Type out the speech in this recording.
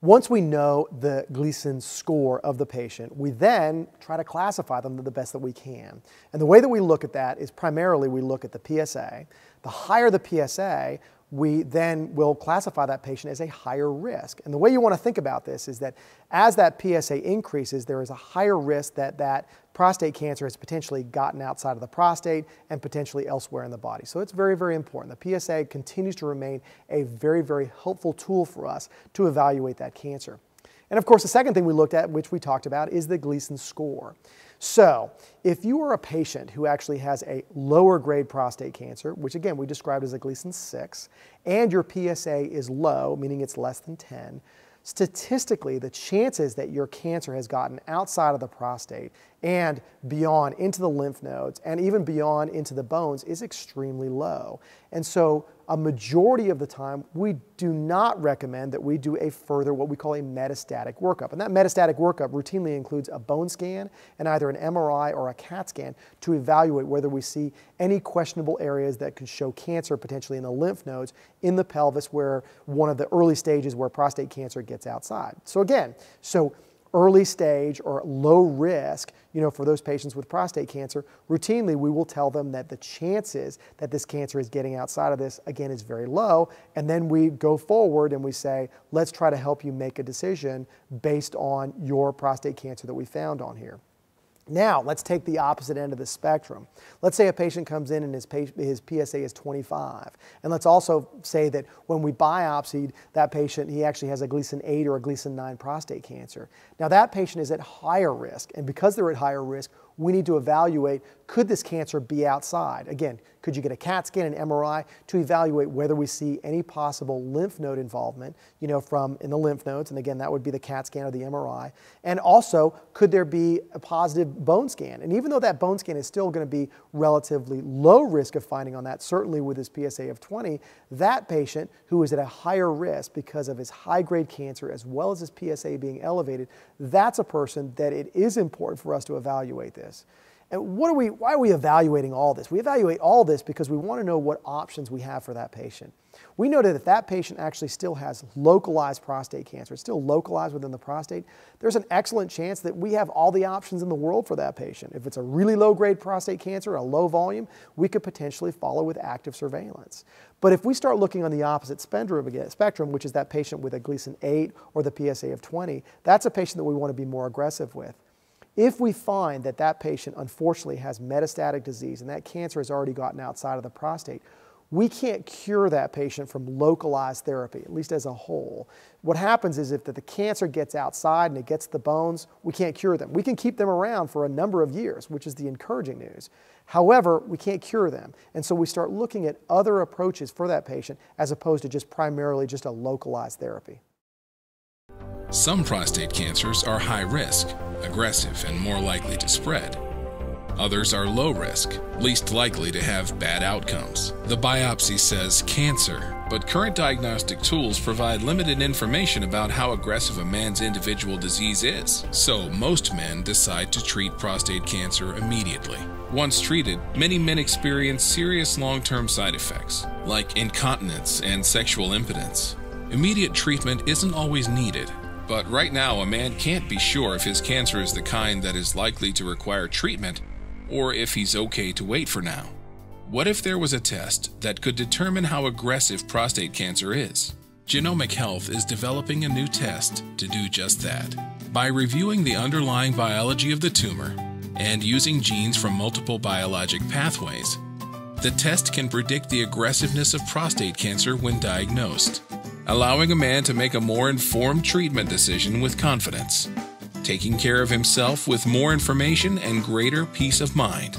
Once we know the Gleason score of the patient, we then try to classify them the best that we can. And the way that we look at that is primarily we look at the PSA. The higher the PSA, we then will classify that patient as a higher risk. And the way you want to think about this is that as that PSA increases, there is a higher risk that that prostate cancer has potentially gotten outside of the prostate and potentially elsewhere in the body. So it's very, very important. The PSA continues to remain a very, very helpful tool for us to evaluate that cancer. And of course, the second thing we looked at, which we talked about, is the Gleason score. So, if you are a patient who actually has a lower grade prostate cancer, which again we described as a Gleason 6, and your PSA is low, meaning it's less than 10, statistically, the chances that your cancer has gotten outside of the prostate and beyond into the lymph nodes and even beyond into the bones is extremely low. And so a majority of the time, we do not recommend that we do a further what we call a metastatic workup. And that metastatic workup routinely includes a bone scan and either an MRI or a CAT scan to evaluate whether we see any questionable areas that could show cancer potentially in the lymph nodes in the pelvis where one of the early stages where prostate cancer gets outside. So again, so early stage or low risk, you know, for those patients with prostate cancer, routinely we will tell them that the chances that this cancer is getting outside of this, again, is very low. And then we go forward and we say, let's try to help you make a decision based on your prostate cancer that we found on here. Now, let's take the opposite end of the spectrum. Let's say a patient comes in and his, his PSA is 25. And let's also say that when we biopsied that patient, he actually has a Gleason 8 or a Gleason 9 prostate cancer. Now, that patient is at higher risk. And because they're at higher risk, we need to evaluate could this cancer be outside? Again, could you get a CAT scan and MRI to evaluate whether we see any possible lymph node involvement, you know, from in the lymph nodes, and again, that would be the CAT scan or the MRI. And also, could there be a positive bone scan? And even though that bone scan is still going to be relatively low risk of finding on that, certainly with his PSA of 20, that patient who is at a higher risk because of his high grade cancer as well as his PSA being elevated, that's a person that it is important for us to evaluate this this. And what are we, why are we evaluating all this? We evaluate all this because we want to know what options we have for that patient. We know that if that patient actually still has localized prostate cancer, it's still localized within the prostate, there's an excellent chance that we have all the options in the world for that patient. If it's a really low grade prostate cancer, a low volume, we could potentially follow with active surveillance. But if we start looking on the opposite spectrum, which is that patient with a Gleason 8 or the PSA of 20, that's a patient that we want to be more aggressive with. If we find that that patient unfortunately has metastatic disease and that cancer has already gotten outside of the prostate, we can't cure that patient from localized therapy, at least as a whole. What happens is if the cancer gets outside and it gets the bones, we can't cure them. We can keep them around for a number of years, which is the encouraging news. However, we can't cure them. And so we start looking at other approaches for that patient as opposed to just primarily just a localized therapy. Some prostate cancers are high risk, aggressive, and more likely to spread. Others are low risk, least likely to have bad outcomes. The biopsy says cancer, but current diagnostic tools provide limited information about how aggressive a man's individual disease is. So, most men decide to treat prostate cancer immediately. Once treated, many men experience serious long term side effects, like incontinence and sexual impotence. Immediate treatment isn't always needed, but right now, a man can't be sure if his cancer is the kind that is likely to require treatment or if he's okay to wait for now. What if there was a test that could determine how aggressive prostate cancer is? Genomic Health is developing a new test to do just that. By reviewing the underlying biology of the tumor and using genes from multiple biologic pathways, the test can predict the aggressiveness of prostate cancer when diagnosed allowing a man to make a more informed treatment decision with confidence, taking care of himself with more information and greater peace of mind.